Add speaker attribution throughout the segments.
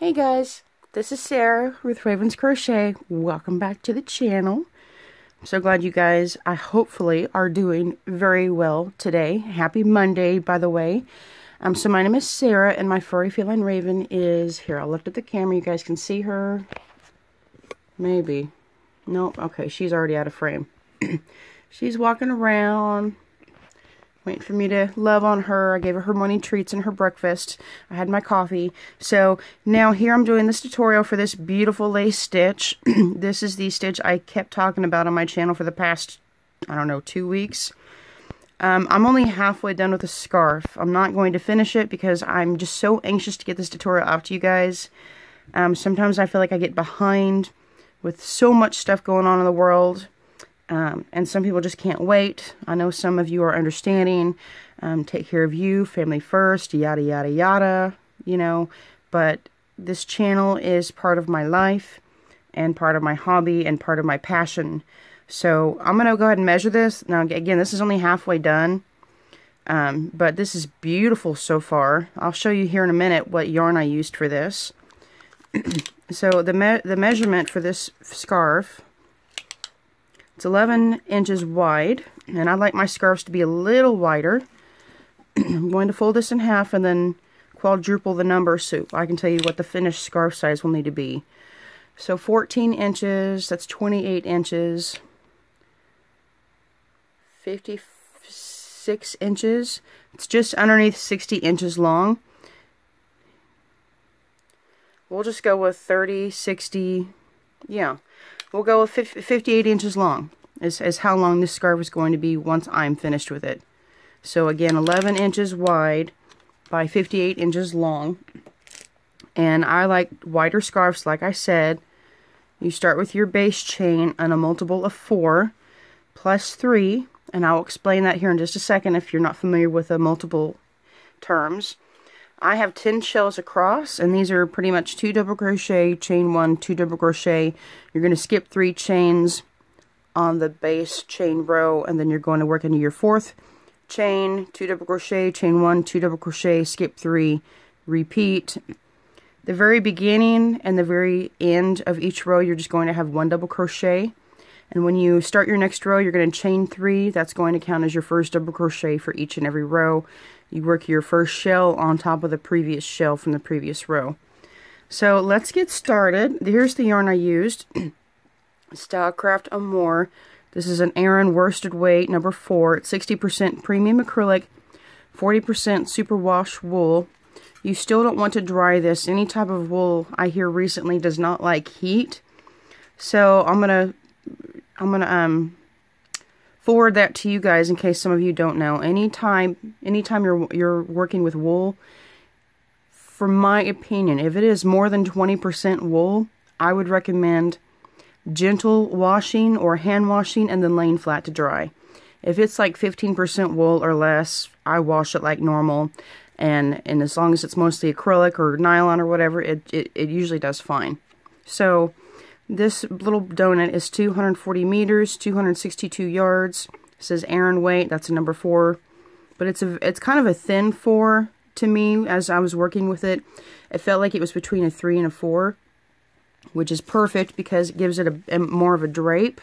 Speaker 1: Hey guys, this is Sara with Raven's Crochet. Welcome back to the channel. I'm so glad you guys, I hopefully, are doing very well today. Happy Monday, by the way. Um, so my name is Sara, and my furry feline raven is here. I'll lift up the camera. You guys can see her. Maybe. Nope. Okay, she's already out of frame. she's walking around waiting for me to love on her. I gave her her morning treats and her breakfast. I had my coffee. So now here I'm doing this tutorial for this beautiful lace stitch. this is the stitch I kept talking about on my channel for the past, I don't know, two weeks. Um, I'm only halfway done with the scarf. I'm not going to finish it because I'm just so anxious to get this tutorial out to you guys. Um, sometimes I feel like I get behind with so much stuff going on in the world. Um, and some people just can't wait. I know some of you are understanding. Um, take care of you, family first, yada, yada, yada, you know. But this channel is part of my life and part of my hobby and part of my passion. So I'm going to go ahead and measure this. Now, again, this is only halfway done. Um, but this is beautiful so far. I'll show you here in a minute what yarn I used for this. so the, me the measurement for this scarf it's 11 inches wide, and I like my scarves to be a little wider. I'm going to fold this in half and then quadruple the number so I can tell you what the finished scarf size will need to be. So 14 inches, that's 28 inches, 56 inches. It's just underneath 60 inches long. We'll just go with 30, 60, yeah. We'll go with 58 inches long is, is how long this scarf is going to be once I'm finished with it. So again, 11 inches wide by 58 inches long. And I like wider scarves, like I said. You start with your base chain on a multiple of 4 plus 3. And I'll explain that here in just a second if you're not familiar with the multiple terms. I have 10 shells across, and these are pretty much 2 double crochet, chain 1, 2 double crochet. You're going to skip 3 chains on the base chain row, and then you're going to work into your fourth chain, 2 double crochet, chain 1, 2 double crochet, skip 3, repeat. The very beginning and the very end of each row, you're just going to have 1 double crochet. And when you start your next row, you're going to chain 3. That's going to count as your first double crochet for each and every row you work your first shell on top of the previous shell from the previous row. So let's get started. Here's the yarn I used. Stylecraft Amore. This is an Aran worsted weight number 4. It's 60% premium acrylic, 40% superwash wool. You still don't want to dry this. Any type of wool I hear recently does not like heat. So I'm going to I'm going to um forward that to you guys in case some of you don't know. Anytime, anytime you're you're working with wool, from my opinion, if it is more than 20% wool, I would recommend gentle washing or hand washing and then laying flat to dry. If it's like 15% wool or less, I wash it like normal. And, and as long as it's mostly acrylic or nylon or whatever, it, it, it usually does fine. So, this little donut is 240 meters, 262 yards. It says Aran weight, that's a number four. But it's a it's kind of a thin four to me as I was working with it. It felt like it was between a three and a four, which is perfect because it gives it a, a more of a drape.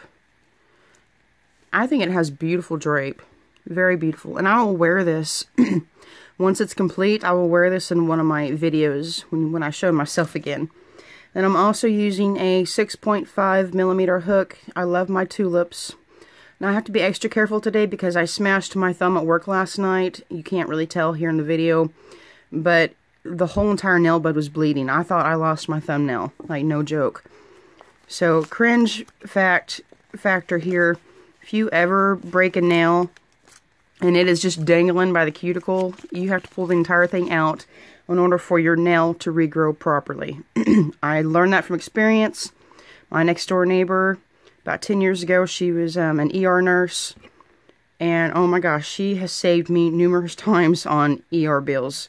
Speaker 1: I think it has beautiful drape. Very beautiful. And I will wear this. Once it's complete, I will wear this in one of my videos when, when I show myself again. And I'm also using a 6.5 millimeter hook. I love my tulips. Now I have to be extra careful today because I smashed my thumb at work last night. You can't really tell here in the video. But the whole entire nail bud was bleeding. I thought I lost my thumbnail. Like, no joke. So, cringe fact factor here. If you ever break a nail and it is just dangling by the cuticle, you have to pull the entire thing out in order for your nail to regrow properly. I learned that from experience. My next door neighbor, about 10 years ago, she was um, an ER nurse. And oh my gosh, she has saved me numerous times on ER bills.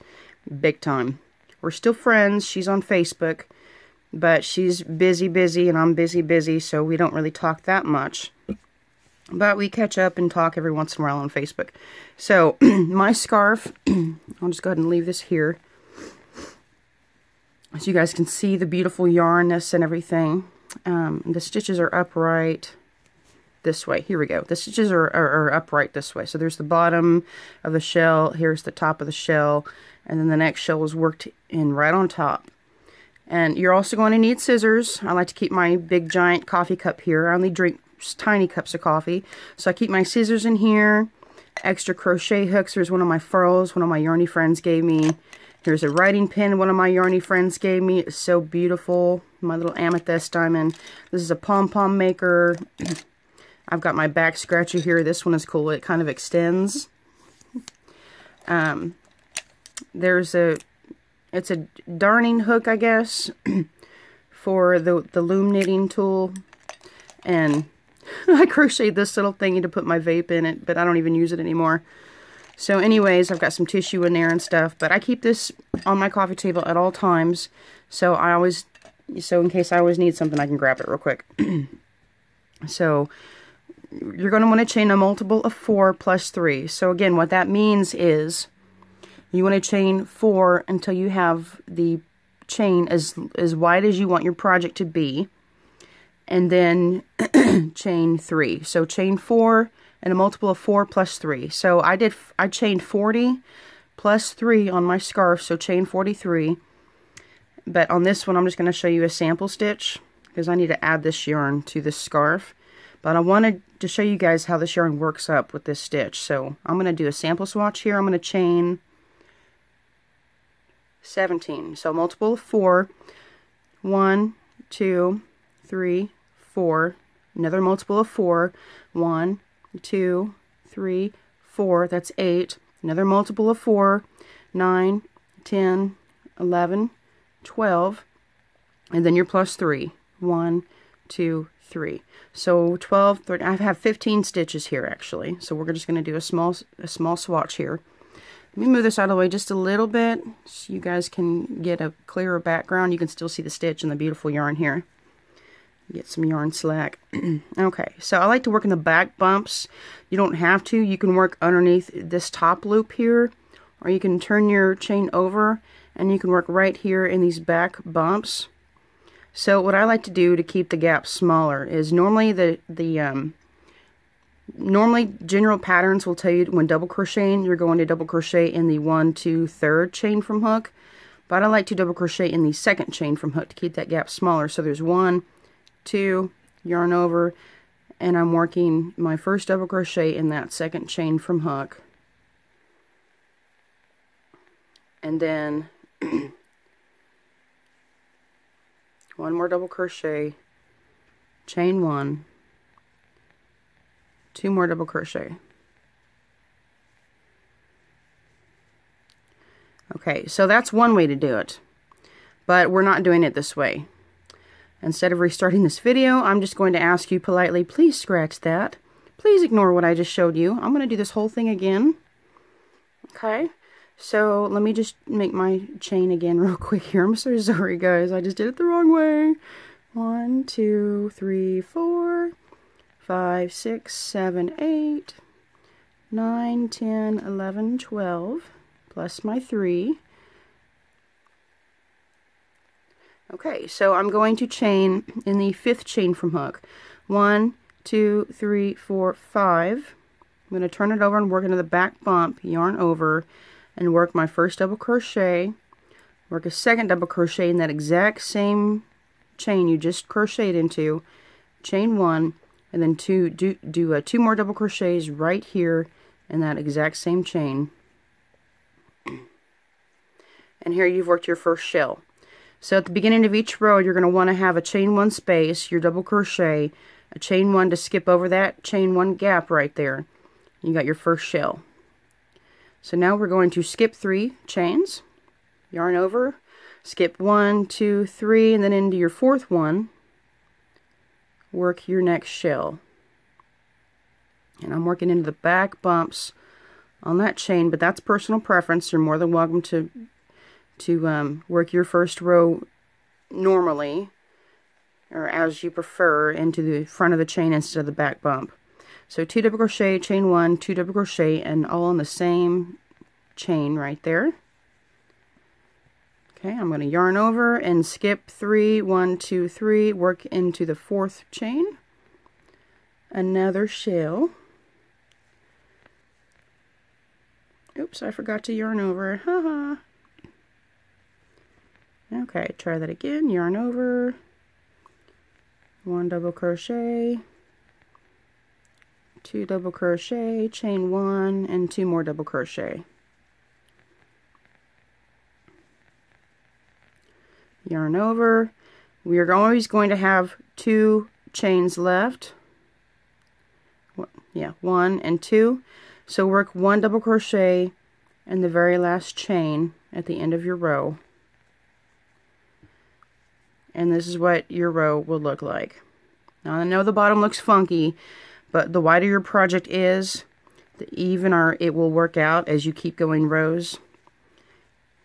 Speaker 1: Big time. We're still friends. She's on Facebook. But she's busy, busy, and I'm busy, busy, so we don't really talk that much. But we catch up and talk every once in a while on Facebook. So, my scarf, I'll just go ahead and leave this here. So you guys can see the beautiful yarnness and everything. Um, the stitches are upright this way. Here we go. The stitches are, are, are, upright this way. So there's the bottom of the shell. Here's the top of the shell. And then the next shell is worked in right on top. And you're also going to need scissors. I like to keep my big giant coffee cup here. I only drink tiny cups of coffee. So I keep my scissors in here. Extra crochet hooks. There's one of my furls one of my yarny friends gave me. Here's a writing pen one of my yarny friends gave me. It's so beautiful. My little amethyst diamond. This is a pom-pom maker. I've got my back scratcher here. This one is cool. It kind of extends. Um, there's a, it's a darning hook, I guess, for the, the loom knitting tool. And I crocheted this little thingy to put my vape in it, but I don't even use it anymore. So anyways, I've got some tissue in there and stuff, but I keep this on my coffee table at all times. So I always, so in case I always need something, I can grab it real quick. so you're going to want to chain a multiple of 4 plus 3. So again, what that means is you want to chain 4 until you have the chain as, as wide as you want your project to be. And then chain 3. So chain 4 and a multiple of 4 plus 3. So I did, I chained 40 plus 3 on my scarf, so chain 43. But on this one, I'm just going to show you a sample stitch because I need to add this yarn to this scarf. But I wanted to show you guys how this yarn works up with this stitch. So I'm going to do a sample swatch here. I'm going to chain 17. So multiple of 4. 1, 2, 3, 4. Another multiple of 4. 1, 2, 3, 4. That's 8. Another multiple of 4. 9, 10, 11, 12. And then your plus 3. 1, 2, 3. So 12, 13, I have 15 stitches here actually. So we're just going to do a small, a small swatch here. Let me move this out of the way just a little bit so you guys can get a clearer background. You can still see the stitch and the beautiful yarn here. Get some yarn slack. okay, so I like to work in the back bumps. You don't have to. You can work underneath this top loop here, or you can turn your chain over and you can work right here in these back bumps. So what I like to do to keep the gap smaller is normally the, the um, normally general patterns will tell you when double crocheting you're going to double crochet in the one, two, third chain from hook. But I like to double crochet in the second chain from hook to keep that gap smaller. So there's one, two, yarn over, and I'm working my first double crochet in that second chain from hook. And then one more double crochet, chain one, two more double crochet. Okay, so that's one way to do it, but we're not doing it this way. Instead of restarting this video, I'm just going to ask you politely, please scratch that. Please ignore what I just showed you. I'm going to do this whole thing again. Okay. So let me just make my chain again real quick here. I'm so sorry, guys. I just did it the wrong way. One, two, three, four, five, six, seven, eight, nine, ten, eleven, twelve, plus my three. Okay, so I'm going to chain in the fifth chain from hook. One, two, three, four, five. I'm going to turn it over and work into the back bump, yarn over, and work my first double crochet, work a second double crochet in that exact same chain you just crocheted into, chain one, and then two do, do uh, two more double crochets right here in that exact same chain. And here you've worked your first shell. So at the beginning of each row, you're going to want to have a chain one space, your double crochet, a chain one to skip over that chain one gap right there. You got your first shell. So now we're going to skip three chains, yarn over, skip one, two, three, and then into your fourth one, work your next shell. And I'm working into the back bumps on that chain, but that's personal preference. You're more than welcome to to um, work your first row normally or as you prefer into the front of the chain instead of the back bump. So two double crochet, chain one, two double crochet, and all on the same chain right there. Okay, I'm going to yarn over and skip three, one, two, three, work into the fourth chain. Another shell. Oops, I forgot to yarn over. Haha. Okay, try that again. Yarn over. One double crochet. Two double crochet, chain one, and two more double crochet. yarn over. We are always going to have two chains left. Yeah, one and two. So work one double crochet in the very last chain at the end of your row. And this is what your row will look like. Now I know the bottom looks funky, but the wider your project is, the evener it will work out as you keep going rows.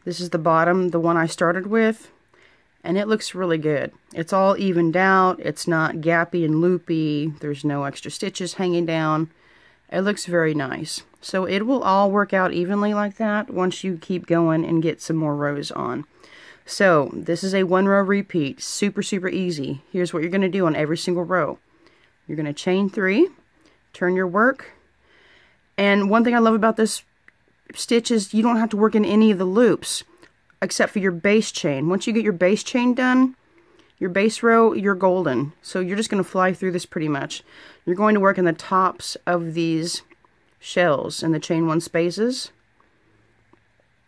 Speaker 1: This is the bottom, the one I started with and it looks really good. It's all evened out. It's not gappy and loopy. There's no extra stitches hanging down. It looks very nice. So it will all work out evenly like that once you keep going and get some more rows on. So this is a one row repeat. Super, super easy. Here's what you're going to do on every single row. You're going to chain three, turn your work. And one thing I love about this stitch is you don't have to work in any of the loops except for your base chain. Once you get your base chain done, your base row, you're golden. So you're just going to fly through this pretty much. You're going to work in the tops of these shells in the chain one spaces.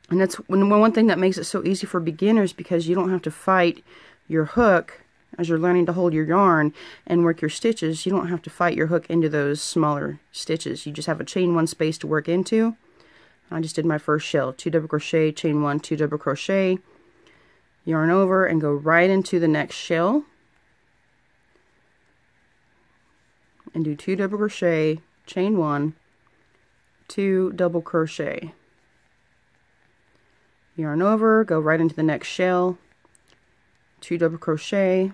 Speaker 1: And that's one thing that makes it so easy for beginners because you don't have to fight your hook as you're learning to hold your yarn and work your stitches. You don't have to fight your hook into those smaller stitches. You just have a chain one space to work into I just did my first shell. Two double crochet, chain one, two double crochet, yarn over and go right into the next shell. And do two double crochet, chain one, two double crochet. Yarn over, go right into the next shell, two double crochet,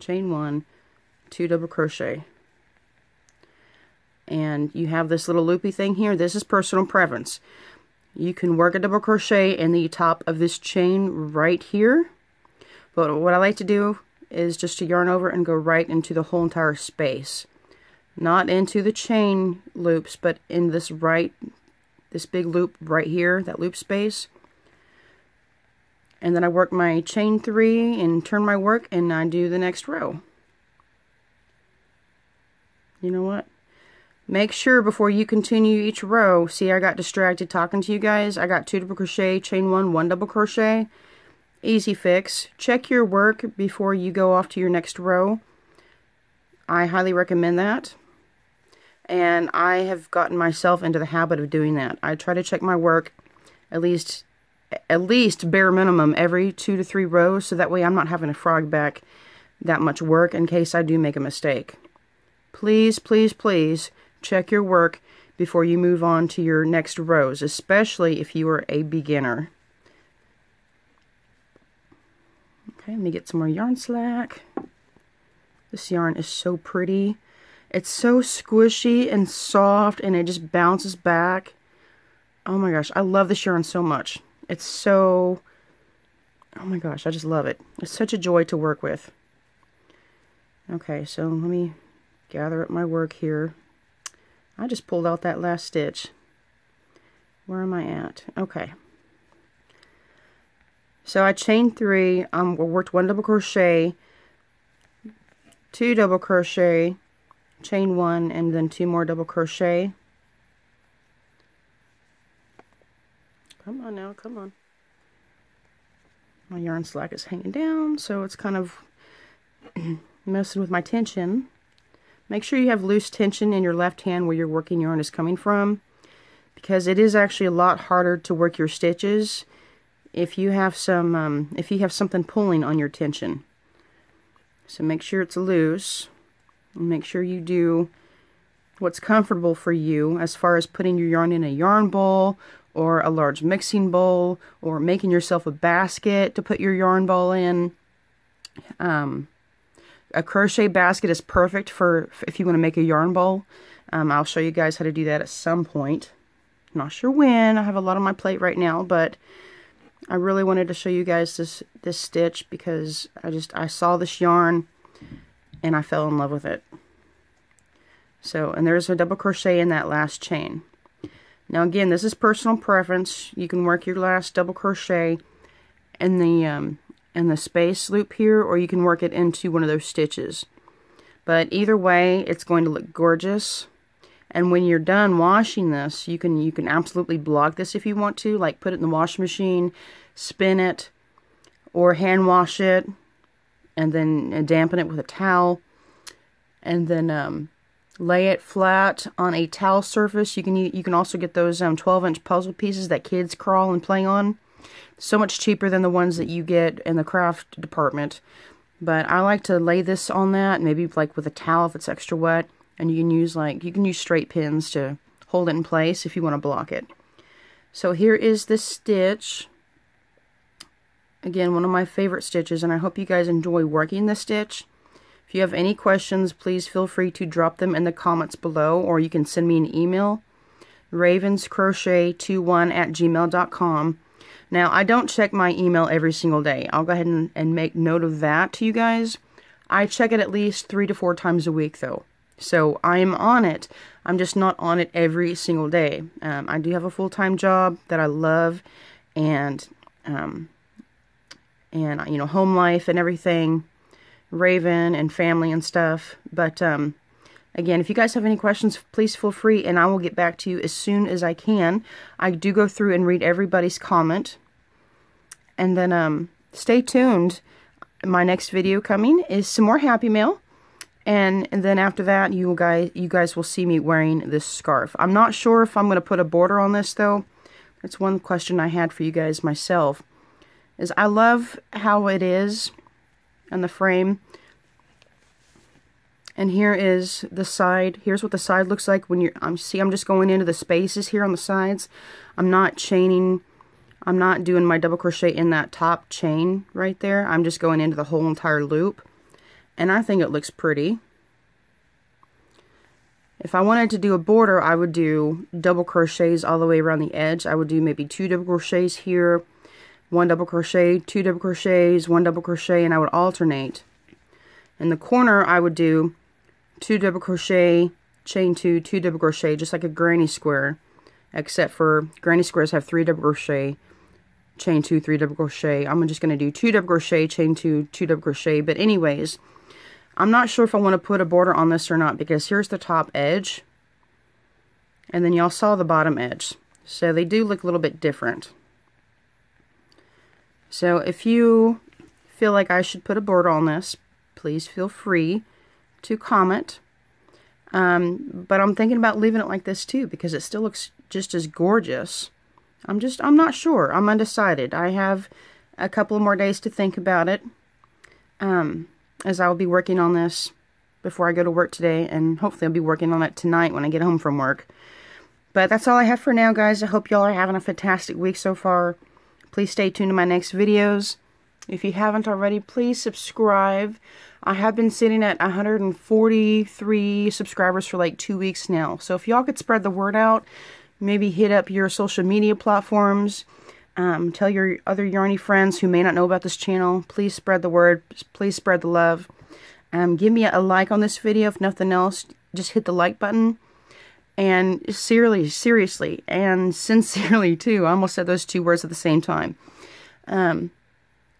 Speaker 1: chain one, two double crochet. And you have this little loopy thing here. This is personal preference. You can work a double crochet in the top of this chain right here. But what I like to do is just to yarn over and go right into the whole entire space not into the chain loops but in this right this big loop right here that loop space and then I work my chain three and turn my work and I do the next row you know what? Make sure before you continue each row, see I got distracted talking to you guys. I got two double crochet, chain one, one double crochet. Easy fix. Check your work before you go off to your next row. I highly recommend that. And I have gotten myself into the habit of doing that. I try to check my work at least at least bare minimum every two to three rows so that way I'm not having to frog back that much work in case I do make a mistake. Please, please, please check your work before you move on to your next rows, especially if you are a beginner. Okay, let me get some more yarn slack. This yarn is so pretty. It's so squishy and soft and it just bounces back. Oh my gosh, I love this yarn so much. It's so, oh my gosh, I just love it. It's such a joy to work with. Okay, so let me gather up my work here. I just pulled out that last stitch. Where am I at? Okay. So I chained three, um, worked one double crochet, two double crochet, chain one, and then two more double crochet. Come on now, come on. My yarn slack is hanging down, so it's kind of messing with my tension. Make sure you have loose tension in your left hand where your working yarn is coming from because it is actually a lot harder to work your stitches if you have some um, if you have something pulling on your tension. So make sure it's loose. Make sure you do what's comfortable for you as far as putting your yarn in a yarn bowl or a large mixing bowl or making yourself a basket to put your yarn ball in. Um, a crochet basket is perfect for if you want to make a yarn bowl. Um, I'll show you guys how to do that at some point. Not sure when. I have a lot on my plate right now, but I really wanted to show you guys this this stitch because I just I saw this yarn and I fell in love with it. So, and there's a double crochet in that last chain. Now again, this is personal preference. You can work your last double crochet in the um, in the space loop here, or you can work it into one of those stitches. But either way, it's going to look gorgeous. And when you're done washing this, you can you can absolutely block this if you want to, like put it in the washing machine, spin it, or hand wash it, and then dampen it with a towel, and then um, lay it flat on a towel surface. You can you can also get those um, 12 inch puzzle pieces that kids crawl and play on. So much cheaper than the ones that you get in the craft department. But I like to lay this on that, maybe like with a towel if it's extra wet. And you can use like, you can use straight pins to hold it in place if you want to block it. So here is the stitch. Again, one of my favorite stitches, and I hope you guys enjoy working this stitch. If you have any questions, please feel free to drop them in the comments below, or you can send me an email, ravenscrochet21 at gmail.com. Now, I don't check my email every single day. I'll go ahead and, and make note of that to you guys. I check it at least three to four times a week, though. So I'm on it. I'm just not on it every single day. Um, I do have a full-time job that I love, and um, and you know home life and everything, Raven and family and stuff. But um, again, if you guys have any questions, please feel free, and I will get back to you as soon as I can. I do go through and read everybody's comment. And then um, stay tuned. My next video coming is some more Happy Mail. And, and then after that, you guys, you guys will see me wearing this scarf. I'm not sure if I'm going to put a border on this, though. That's one question I had for you guys myself. Is I love how it is on the frame. And here is the side. Here's what the side looks like when you're, um, see, I'm just going into the spaces here on the sides. I'm not chaining I'm not doing my double crochet in that top chain right there. I'm just going into the whole entire loop. And I think it looks pretty. If I wanted to do a border, I would do double crochets all the way around the edge. I would do maybe two double crochets here, one double crochet, two double crochets, one double crochet, and I would alternate. In the corner, I would do two double crochet, chain two, two double crochet, just like a granny square, except for granny squares have three double crochet, chain two, three double crochet. I'm just going to do two double crochet, chain two, two double crochet. But anyways, I'm not sure if I want to put a border on this or not because here's the top edge. And then y'all saw the bottom edge. So they do look a little bit different. So if you feel like I should put a border on this, please feel free to comment. Um, but I'm thinking about leaving it like this too because it still looks just as gorgeous I'm just, I'm not sure. I'm undecided. I have a couple more days to think about it. Um, as I will be working on this before I go to work today, and hopefully I'll be working on it tonight when I get home from work. But that's all I have for now, guys. I hope y'all are having a fantastic week so far. Please stay tuned to my next videos. If you haven't already, please subscribe. I have been sitting at 143 subscribers for like two weeks now. So if y'all could spread the word out, maybe hit up your social media platforms. Um, tell your other Yarny friends who may not know about this channel. Please spread the word. Please spread the love. Um, give me a like on this video. If nothing else, just hit the like button. And seriously, seriously, and sincerely too. I almost said those two words at the same time. Um,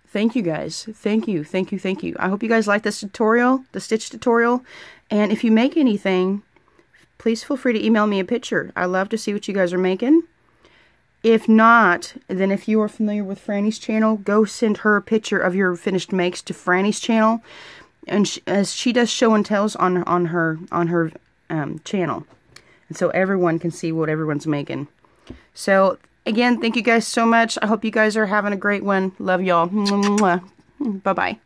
Speaker 1: thank you guys. Thank you, thank you, thank you. I hope you guys like this tutorial, the stitch tutorial. And if you make anything, please feel free to email me a picture. I love to see what you guys are making. If not, then if you are familiar with Franny's channel, go send her a picture of your finished makes to Franny's channel, and she, as she does show and tells on on her on her um, channel, and so everyone can see what everyone's making. So again, thank you guys so much. I hope you guys are having a great one. Love y'all. Bye bye.